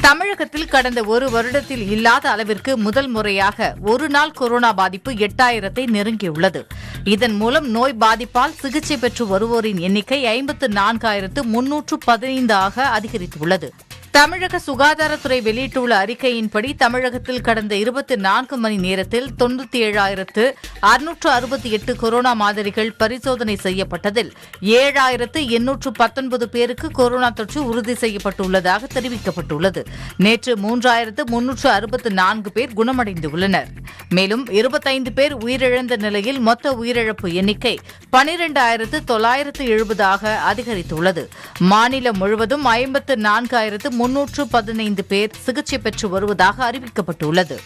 தமிழகத்தில் கடந்த ஒரு வருடத்தில் இல்லாத அளவிற்கு முதல் முறையாக ஒரு நாள் கொரோனா பாதிப்பு எட்டாயிரத்தை நெருங்கியுள்ளது. இதன் மூலம் நோய் பாதிப்பால் சிகிச்சை பெற்று வருவோரின் எண்ணிக்கை ஐம்பத்து நான்காயிரத்து முன்னூற்று பதினைந்து ஆக அதிகரித்துள்ளது. தமிழக சுகாதாரத்துறை வெளியிட்டுள்ள அறிக்கையின்படி தமிழகத்தில் கடந்த இருபத்தி நான்கு மணி நேரத்தில் தொன்னூத்தி ஏழாயிரத்து அறுநூற்று அறுபத்தி எட்டு கொரோனா மாதிரிகள் பரிசோதனை செய்யப்பட்டதில் ஏழாயிரத்து எண்ணூற்று பத்தொன்பது பேருக்கு கொரோனா தொற்று உறுதி செய்யப்பட்டுள்ளதாக தெரிவிக்கப்பட்டுள்ளது. நேற்று மூன்றாயிரத்து முன்னூற்று அறுபத்து நான்கு பேர் குணமடைந்துள்ளனர். மேலும் இருபத்தைந்து பேர் உயிரிழந்த நிலையில் மொத்த உயிரிழப்பு எண்ணிக்கை பனிரெண்டாயிரத்து தொள்ளாயிரத்து எழுபதாக அதிகரித்துள்ளது. மாநிலம் முழுவதும் ஐம்பத்து நான்காயிரத்து முன்னூற்று பதினைந்து பேர் சிகிச்சை பெற்று வருவதாக அறிவிக்கப்பட்டுள்ளது.